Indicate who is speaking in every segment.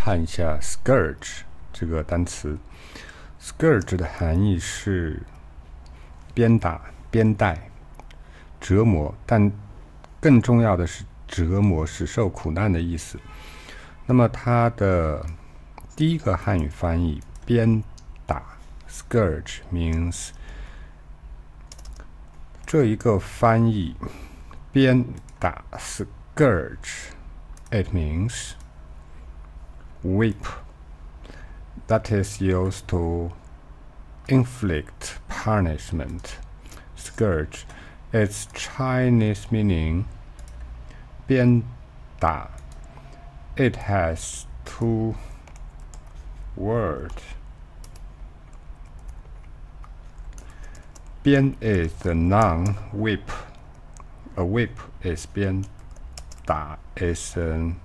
Speaker 1: 看一下 scourge 这个单词。scourge 的含义是鞭打、鞭带、折磨，但更重要的是折磨，是受苦难的意思。那么它的第一个汉语翻译“鞭打 ”（scourge） means 这一个翻译“鞭打 ”（scourge），it means whip that is used to inflict punishment. Scourge, its Chinese meaning 鞭打 it has two words. 鞭 is the noun, whip. A whip is 鞭打 is a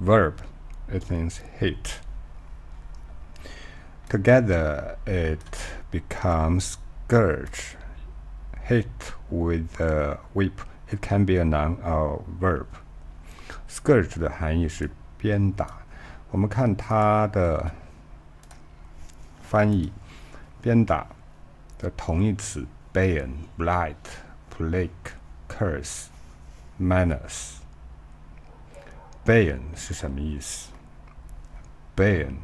Speaker 1: verb. It means hit. Together it becomes scourge. Hit with a whip. It can be a noun or verb. Scourge 的含义是鞭打。我们看它的翻译，鞭打的同义词 bayon、blight、plague、curse、menace。bayon 是什么意思 ？bayon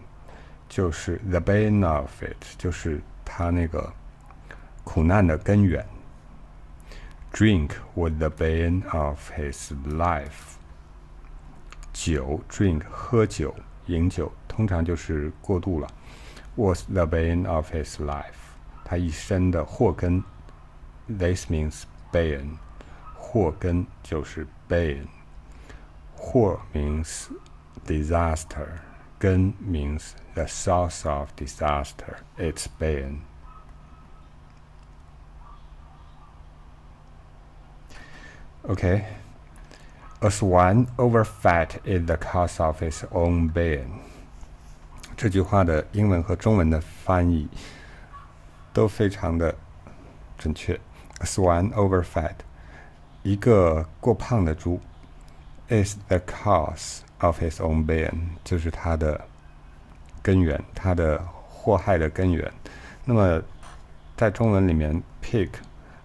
Speaker 1: 就是 the bane of it，就是它那个苦难的根源。Drink was the bane of his life。酒 drink 喝酒饮酒，通常就是过度了。Was the bane of his life，他一生的祸根。This means bane，祸根就是 bane。祸 means disaster， 根 means the source of disaster. It's bane. Okay. As one overfat is the cause of its own bane。这句话的英文和中文的翻译都非常的准确。As one overfat，一个过胖的猪，is the cause of his own bane，就是它的根源，它的祸害的根源。那么在中文里面，pig，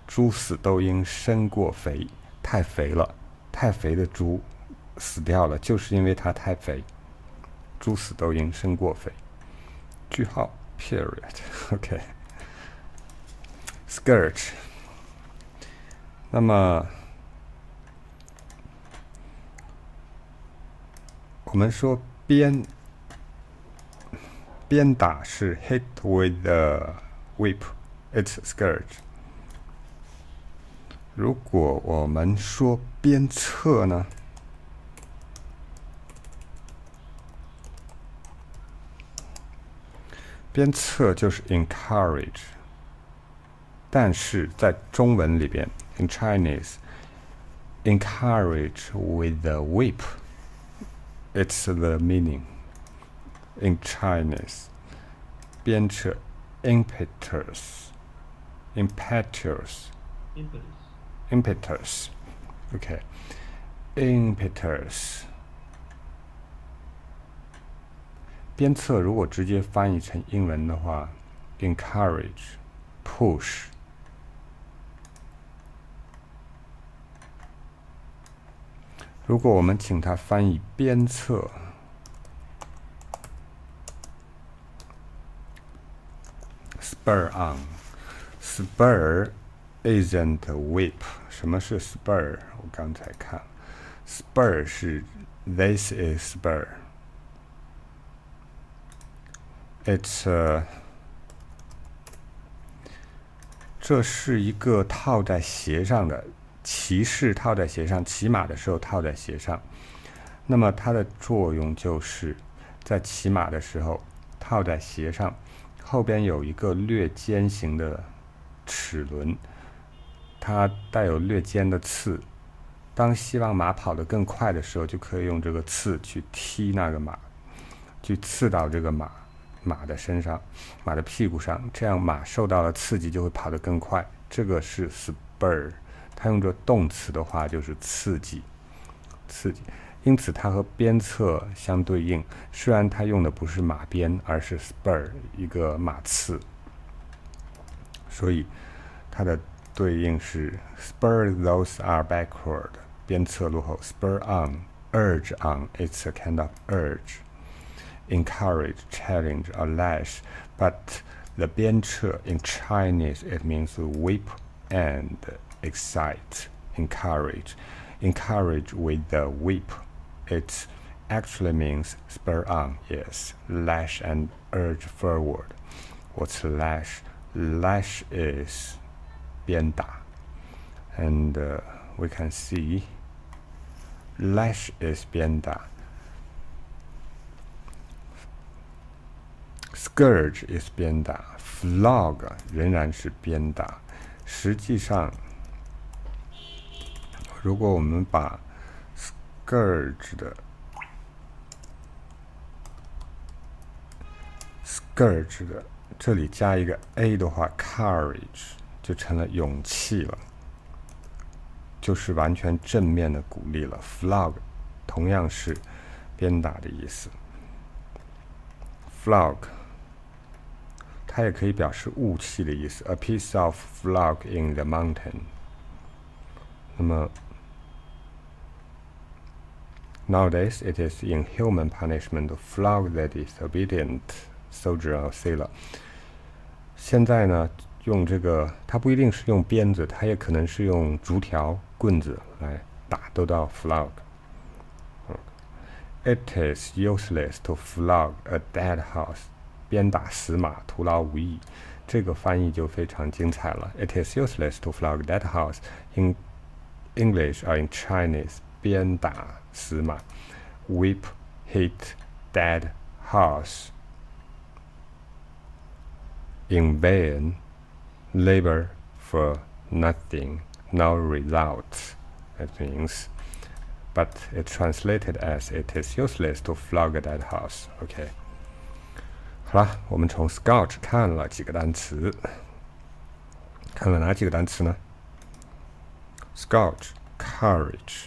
Speaker 1: 猪死都因生过肥，太肥了。太肥的猪死掉了，就是因为它太肥。猪死都因生过肥。句号。Period. OK. Scourge. 那么我们说鞭鞭打是 hit with the whip. It's scourge. 如果我们说鞭策呢？鞭策就是 encourage，但是在中文里边，in Chinese，encourage with the whip whip，it's the meaning in Chinese，鞭策 impetus，impetus。impetus. Okay. Impetus. 鞭策如果直接翻译成英文的话，encourage, push。 如果我们请他翻译鞭策，spur on, spur isn't whip。什么是 spur？我刚才看，spur 是 this is spur。It's a 这是一个套在鞋上的骑士套在鞋上，骑马的时候套在鞋上。那么它的作用就是在骑马的时候套在鞋上，后边有一个略尖形的齿轮。它带有略尖的刺，当希望马跑得更快的时候，就可以用这个刺去踢那个马，去刺到这个马马的身上、马的屁股上，这样马受到了刺激就会跑得更快。这个是 spur，它用作动词的话就是刺激，刺激。因此它和鞭策相对应。虽然它用的不是马鞭，而是 spur 一个马刺，所以它的对应是 spur those are backward 鞭策落后，spur on urge on it's a kind of urge。encourage, challenge, or lash, but the 鞭策 in Chinese it means whip and excite, encourage. Encourage with the whip. It actually means spur on, yes. Lash and urge forward. What's lash? Lash is 鞭打. And uh, we can see lash is 鞭打. Scourge is 鞭打，flog 仍然是鞭打。实际上， 如果我们把 scourge 的 scourge 的这里加一个 a 的话，courage 就成了勇气了，就是完全正面的鼓励了。flog 同样是鞭打的意思，flog。它也可以表示雾气的意思，a piece of flog in the mountain。那么 ，nowadays it is inhuman punishment to flog the disobedient soldier or sailor。现在呢，用这个，它不一定是用鞭子，它也可能是用竹条、棍子来打，都叫 flog。It is useless to flog a dead horse。鞭打死马，徒劳无益。这个翻译就非常精彩了。It is useless to flog that horse in English or in Chinese。 鞭打死马，whip hit dead horse。In vain, labor for nothing, no result. It means, but it translated as it is useless to flog a dead horse. OK。好了，我们从 scourge 看了几个单词，看了哪几个单词呢？scourge, courage,